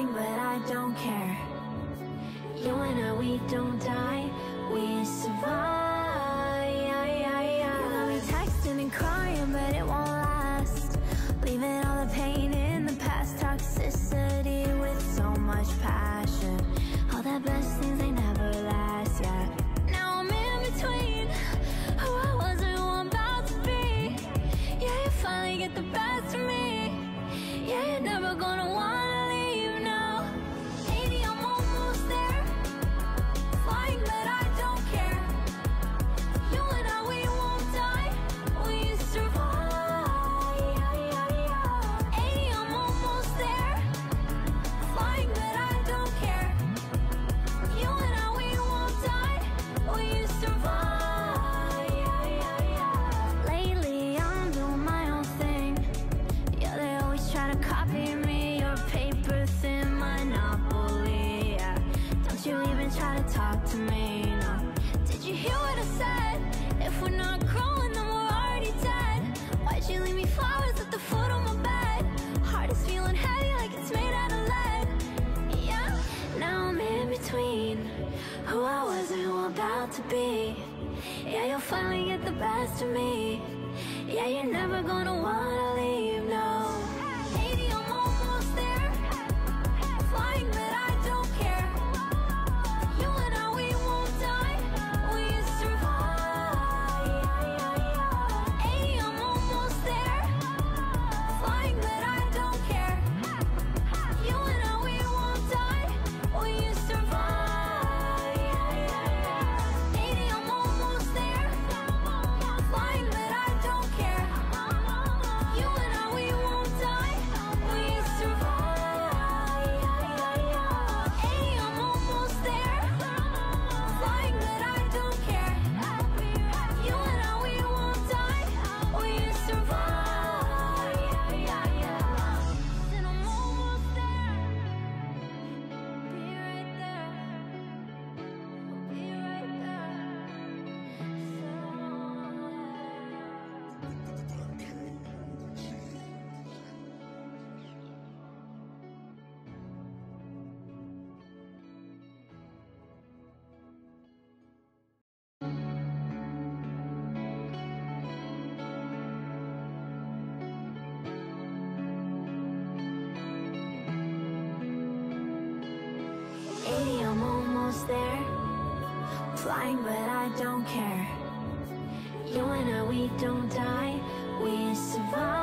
fine, but I don't care. You and I, we don't die, we survive. You got me texting and crying, but it won't last. Leaving all the pain in the past Toxicity with so much passion. All the best things, they never last, yeah. Now I'm in between who I was and who I'm about to be. Yeah, you finally get the best of me. copy me paper thin monopoly. Don't you even try to talk to me. Did you hear what I said? If we're not growing then we're already dead Why'd you leave me flowers at the foot of my bed? Heart is feeling heavy like it's made out of lead Yeah, now I'm in between Who I was and who I'm about to be Yeah, you'll finally get the best of me Yeah, you're never gonna wanna leave but I don't care. You and I, we don't die, we survive.